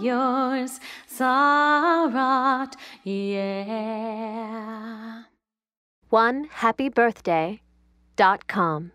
yours, Sarat, yeah. One happy birthday dot com.